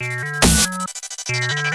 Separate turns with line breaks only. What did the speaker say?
Yeah.